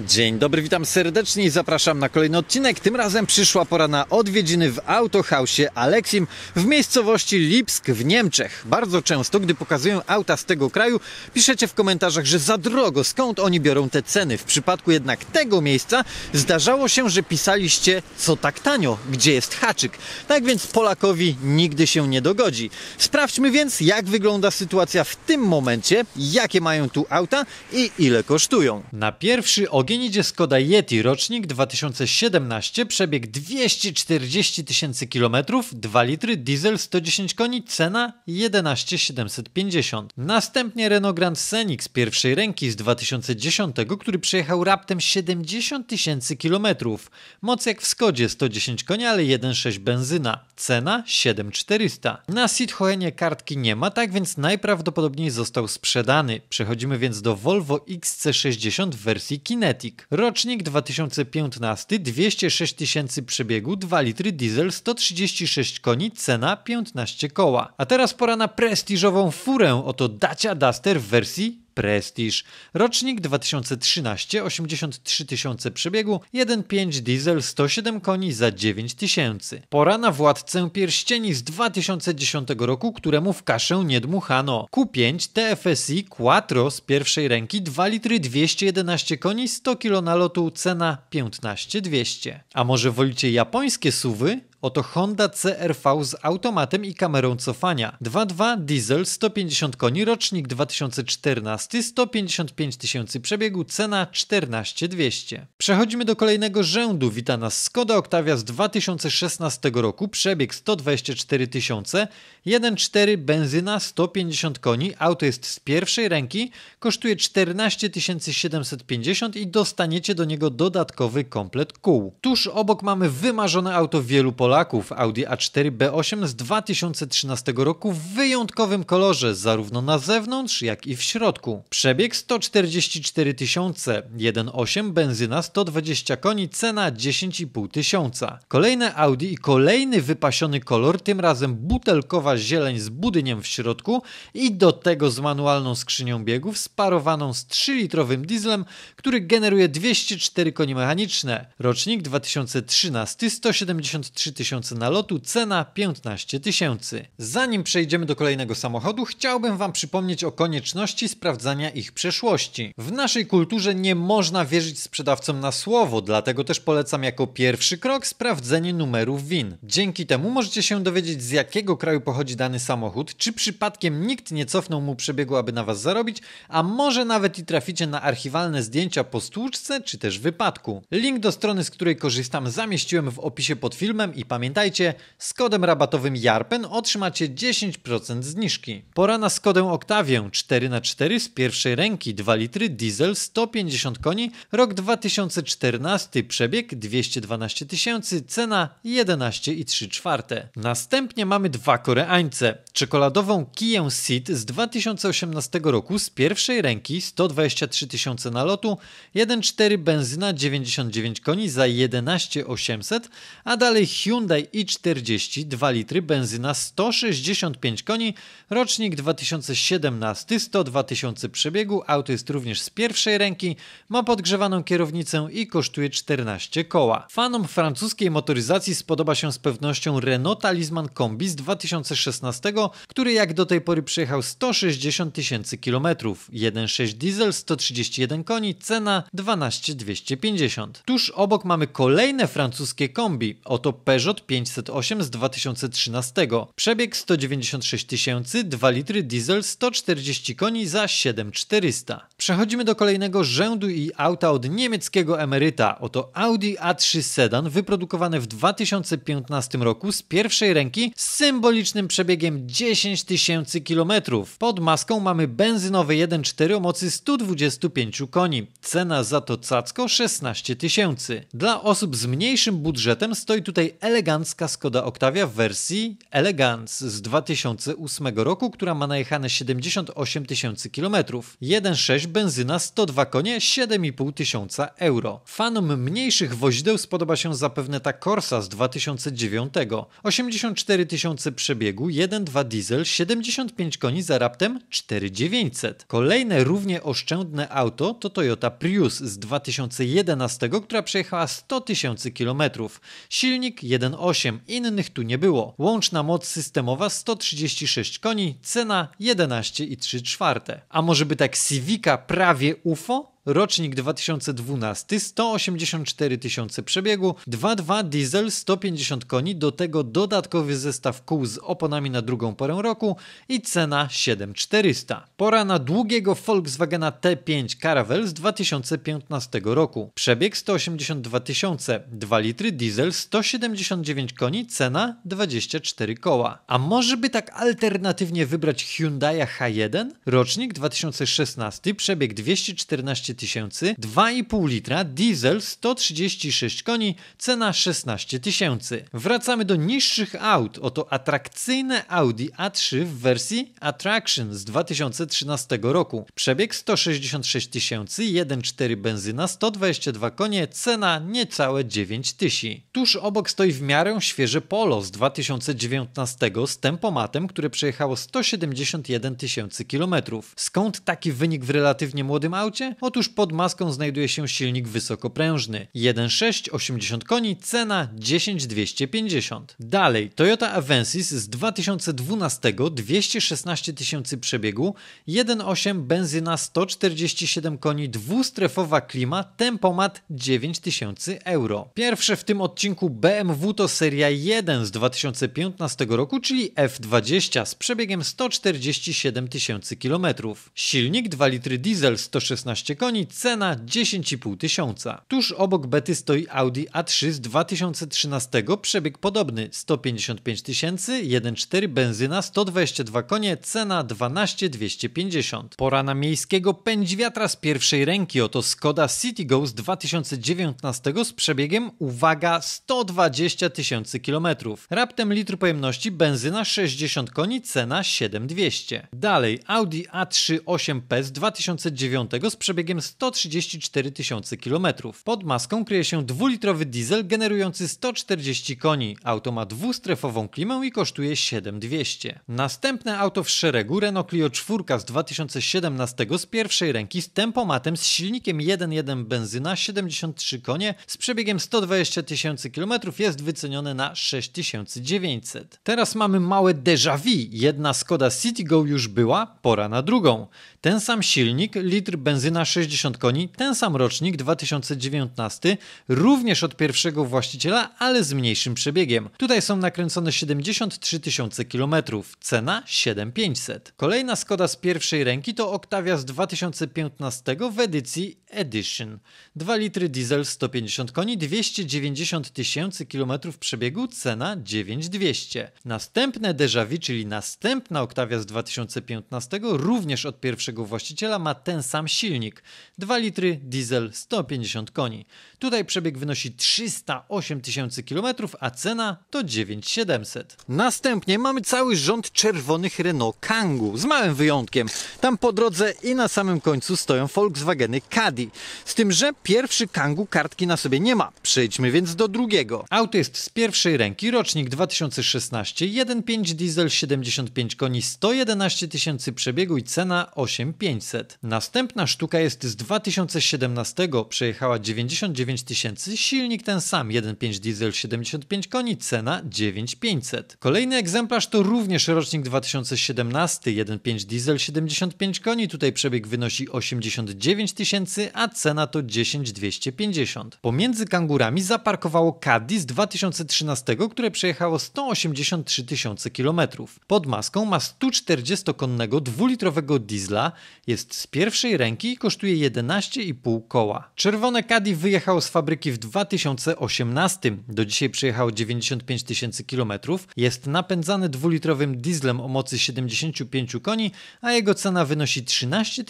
Dzień dobry, witam serdecznie i zapraszam na kolejny odcinek. Tym razem przyszła pora na odwiedziny w Autohausie Aleksim w miejscowości Lipsk w Niemczech. Bardzo często, gdy pokazuję auta z tego kraju, piszecie w komentarzach, że za drogo, skąd oni biorą te ceny. W przypadku jednak tego miejsca zdarzało się, że pisaliście, co tak tanio, gdzie jest haczyk. Tak więc Polakowi nigdy się nie dogodzi. Sprawdźmy więc, jak wygląda sytuacja w tym momencie, jakie mają tu auta i ile kosztują. Na pierwszy ogień idzie Skoda Yeti, rocznik 2017, przebieg 240 tysięcy kilometrów, 2 litry, diesel 110 koni, cena 11 750. Następnie Renault Grand Scenic z pierwszej ręki z 2010, który przejechał raptem 70 tysięcy kilometrów. Moc jak w Skodzie 110 koni, ale 1,6 benzyna. Cena 7400. Na Citroenie kartki nie ma, tak więc najprawdopodobniej został sprzedany. Przechodzimy więc do Volvo XC60 w wersji Kinetic. Rocznik 2015, 206 tysięcy przebiegu, 2 litry diesel, 136 koni, cena 15 koła. A teraz pora na prestiżową furę, oto Dacia Duster w wersji Prestige. Rocznik 2013, 83 tysiące przebiegu, 1.5 diesel, 107 koni za 9 tysięcy. Pora na władcę pierścieni z 2010 roku, któremu w kaszę nie dmuchano. Q5 TFSI Quattro z pierwszej ręki, 2 litry, 211 koni, 100 kg nalotu, cena 15 200. A może wolicie japońskie suwy? Oto Honda CRV z automatem i kamerą cofania. 2.2 diesel 150 koni, rocznik 2014, 155 tysięcy przebiegu, cena 14 200. Przechodzimy do kolejnego rzędu. Wita nas Skoda Octavia z 2016 roku, przebieg 124 tysiące, 1.4 benzyna 150 koni, auto jest z pierwszej ręki, kosztuje 14 750 i dostaniecie do niego dodatkowy komplet kół. Tuż obok mamy wymarzone auto wielu Polaków, Polaków Audi A4 B8 z 2013 roku w wyjątkowym kolorze, zarówno na zewnątrz, jak i w środku. Przebieg 144 tysiące, 1.8 benzyna 120 koni, cena 10,5 tysiąca. Kolejne Audi i kolejny wypasiony kolor, tym razem butelkowa zieleń z budyniem w środku i do tego z manualną skrzynią biegów sparowaną z 3-litrowym dieslem, który generuje 204 koni mechaniczne. Rocznik 2013 173 tysiące tysięcy nalotu, cena 15 tysięcy. Zanim przejdziemy do kolejnego samochodu, chciałbym Wam przypomnieć o konieczności sprawdzania ich przeszłości. W naszej kulturze nie można wierzyć sprzedawcom na słowo, dlatego też polecam jako pierwszy krok sprawdzenie numerów WIN. Dzięki temu możecie się dowiedzieć z jakiego kraju pochodzi dany samochód, czy przypadkiem nikt nie cofnął mu przebiegu, aby na Was zarobić, a może nawet i traficie na archiwalne zdjęcia po stłuczce, czy też wypadku. Link do strony, z której korzystam zamieściłem w opisie pod filmem i pamiętajcie, z kodem rabatowym JARPEN otrzymacie 10% zniżki. Pora na Skodę Octavię. 4x4 z pierwszej ręki. 2 litry diesel 150 koni, rok 2014, przebieg 212 tysięcy, cena 11,3 czwarte. Następnie mamy dwa Koreańce. Czekoladową Kiję Ceed z 2018 roku. Z pierwszej ręki 123 tysiące nalotu, 1.4 benzyna 99 koni za 11,800, a dalej Hyundai Hyundai i40 2 litry, benzyna 165 koni, rocznik 2017, 102 tysiące przebiegu, auto jest również z pierwszej ręki, ma podgrzewaną kierownicę i kosztuje 14 koła. Fanom francuskiej motoryzacji spodoba się z pewnością Renault Talisman Kombi z 2016, który jak do tej pory przejechał 160 tysięcy kilometrów. 1.6 diesel, 131 koni, cena 12 250. Tuż obok mamy kolejne francuskie kombi, oto Peugeot Peugeot 508 z 2013. Przebieg 196 tysięcy, 2 litry diesel, 140 koni za 7400. Przechodzimy do kolejnego rzędu i auta od niemieckiego emeryta. Oto Audi A3 Sedan wyprodukowany w 2015 roku z pierwszej ręki z symbolicznym przebiegiem 10 tysięcy kilometrów. Pod maską mamy benzynowy 1.4 o mocy 125 koni. Cena za to cacko 16 tysięcy. Dla osób z mniejszym budżetem stoi tutaj elegancka Skoda Octavia w wersji Elegance z 2008 roku, która ma najechane 78 tysięcy kilometrów. 1.6 benzyna 102 konie 7,5 tysiąca euro. Fanom mniejszych woźdeł spodoba się zapewne ta Corsa z 2009. 84 tysiące przebiegu, 1.2 diesel, 75 koni za raptem 4900. Kolejne równie oszczędne auto to Toyota Prius z 2011, która przejechała 100 tysięcy kilometrów. Silnik 1.8, innych tu nie było. Łączna moc systemowa 136 koni, cena 11,3 czwarte. A może by tak Civica prawie UFO? Rocznik 2012, 184 tysiące przebiegu, 2.2 diesel, 150 koni, do tego dodatkowy zestaw kół z oponami na drugą porę roku i cena 7400. Pora na długiego Volkswagena T5 Caravelle z 2015 roku. Przebieg 182 tysiące, 2 litry diesel, 179 koni, cena 24 koła. A może by tak alternatywnie wybrać Hyundai H1? Rocznik 2016, przebieg 214 tysięcy, 2,5 litra, diesel 136 koni, cena 16 tysięcy. Wracamy do niższych aut. Oto atrakcyjne Audi A3 w wersji Attraction z 2013 roku. Przebieg 166 tysięcy, 1,4 benzyna, 122 konie, cena niecałe 9 tysięcy. Tuż obok stoi w miarę świeże Polo z 2019 z tempomatem, które przejechało 171 tysięcy kilometrów. Skąd taki wynik w relatywnie młodym aucie? Otóż Tuż pod maską znajduje się silnik wysokoprężny 1.6 80 koni, cena 10250. Dalej Toyota Avensis z 2012 216 tysięcy przebiegu, 1.8 benzyna 147 koni, dwustrefowa klima, tempomat 9000 euro. Pierwsze w tym odcinku BMW to seria 1 z 2015 roku, czyli F20 z przebiegiem 147 tysięcy kilometrów. Silnik 2 litry diesel 116 koni, cena 10,5 tysiąca. Tuż obok Bety stoi Audi A3 z 2013, przebieg podobny 155 tysięcy, 1,4 benzyna, 122 konie, cena 12,250. Pora na miejskiego pędźwiatra z pierwszej ręki, oto Skoda Citigo z 2019 z przebiegiem, uwaga, 120 tysięcy kilometrów. Raptem litr pojemności, benzyna 60 koni, cena 7200. Dalej Audi A3 8P z 2009 z przebiegiem 134 tysiące kilometrów. Pod maską kryje się dwulitrowy diesel generujący 140 koni. Auto ma dwustrefową klimę i kosztuje 7200. Następne auto w szeregu Renault Clio 4 z 2017 z pierwszej ręki z tempomatem z silnikiem 1.1 benzyna 73 konie z przebiegiem 120 tysięcy kilometrów jest wycenione na 6900. Teraz mamy małe déjà vu. Jedna Skoda Citigo już była, pora na drugą. Ten sam silnik, litr benzyna 60 koni, ten sam rocznik 2019, również od pierwszego właściciela, ale z mniejszym przebiegiem. Tutaj są nakręcone 73 tysiące kilometrów, cena 7500. Kolejna Skoda z pierwszej ręki to Octavia z 2015 w edycji Edition. 2 litry diesel 150 koni, 290 tysięcy kilometrów przebiegu, cena 9200. Następne déjà vu, czyli następna Octavia z 2015, również od pierwszego właściciela ma ten sam silnik 2 litry diesel 150 koni. Tutaj przebieg wynosi 308 tysięcy kilometrów, a cena to 9700. Następnie mamy cały rząd czerwonych Renault Kangoo z małym wyjątkiem. Tam po drodze i na samym końcu stoją Volkswageny Caddy. Z tym, że pierwszy Kangoo kartki na sobie nie ma. Przejdźmy więc do drugiego. Auto jest z pierwszej ręki, rocznik 2016, 1.5 diesel 75 koni, 111 tysięcy przebiegu i cena 8 8500. Następna sztuka jest z 2017, przejechała 99 tysięcy, silnik ten sam, 1.5 diesel 75 koni, cena 9500. Kolejny egzemplarz to również rocznik 2017, 1.5 diesel 75 koni, tutaj przebieg wynosi 89 tysięcy, a cena to 10250. Pomiędzy kangurami zaparkowało Caddy z 2013, które przejechało 183 tysiące kilometrów. Pod maską ma 140-konnego dwulitrowego diesla, jest z pierwszej ręki i kosztuje 11,5 koła. Czerwone Caddy wyjechało z fabryki w 2018. Do dzisiaj przejechało 95 tysięcy kilometrów. Jest napędzane dwulitrowym dieslem o mocy 75 koni, a jego cena wynosi 13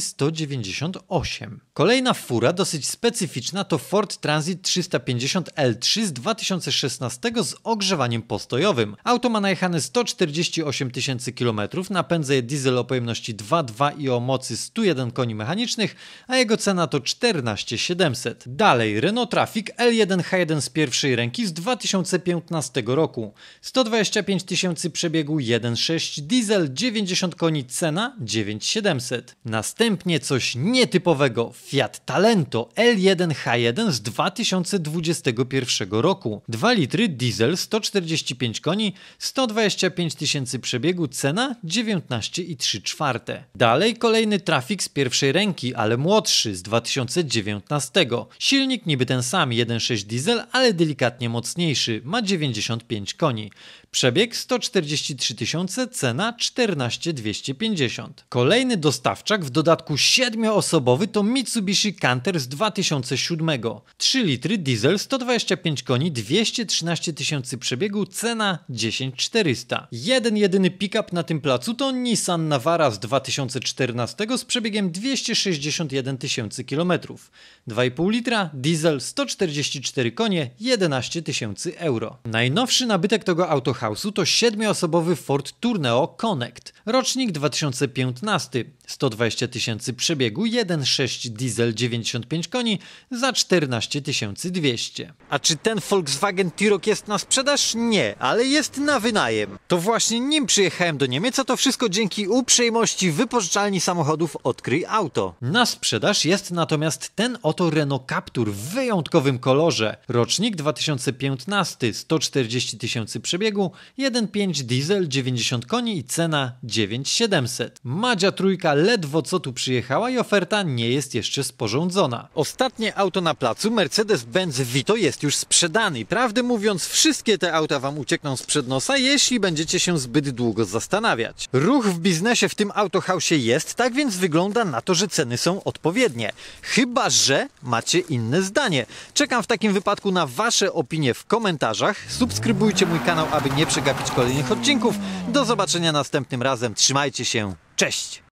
198. Kolejna fura, dosyć specyficzna, to Ford Transit 350 L3 z 2016 z ogrzewaniem postojowym. Auto ma najechane 148 tysięcy kilometrów, napędza je diesel o pojemności 2.2 i o mocy 101 koni mechanicznych, a jego cena to 14 700. Dalej Renault Trafic L1 H1 z pierwszej ręki z 2015 roku. 125 tysięcy przebiegu 1.6 diesel, 90 koni cena 9700. Następnie coś nietypowego Fiat Talento L1H1 z 2021 roku. 2 litry diesel 145 koni, 125 tysięcy przebiegu, cena 19,3 czwarte. Dalej kolejny Trafik z pierwszej ręki, ale młodszy z 2019. Silnik niby ten sam 1.6 diesel, ale delikatnie mocniejszy, ma 95 koni. Przebieg 143 tysiące, cena 14 250. Kolejny dostawczak, w dodatku 7-osobowy to Mitsubishi Canter z 2007. 3 litry diesel, 125 koni, 213 tysięcy przebiegu, cena 10 400. Jeden jedyny pick-up na tym placu to Nissan Navara z 2014 z przebiegiem 261 tysięcy kilometrów. 2,5 litra, diesel, 144 konie, 11 tysięcy euro. Najnowszy nabytek tego auto House'u to 7-osobowy Ford Tourneo Connect. Rocznik 2015, 120 tysięcy przebiegu, 1.6 diesel 95 koni za 14 200. A czy ten Volkswagen T-Roc jest na sprzedaż? Nie, ale jest na wynajem. To właśnie nim przyjechałem do Niemiec, a to wszystko dzięki uprzejmości wypożyczalni samochodów Odkryj Auto. Na sprzedaż jest natomiast ten oto Renault Captur w wyjątkowym kolorze. Rocznik 2015, 140 tysięcy przebiegu, 1.5 diesel 90 koni i cena 9700. Madzia trójka ledwo co tu przyjechała i oferta nie jest jeszcze sporządzona. Ostatnie auto na placu, Mercedes-Benz Vito, jest już sprzedany. Prawdę mówiąc, wszystkie te auta Wam uciekną sprzed nosa, jeśli będziecie się zbyt długo zastanawiać. Ruch w biznesie w tym autohausie jest, tak więc wygląda na to, że ceny są odpowiednie. Chyba, że macie inne zdanie. Czekam w takim wypadku na Wasze opinie w komentarzach. Subskrybujcie mój kanał, aby nie przegapić kolejnych odcinków. Do zobaczenia następnym razem. Trzymajcie się. Cześć!